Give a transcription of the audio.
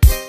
Podcast.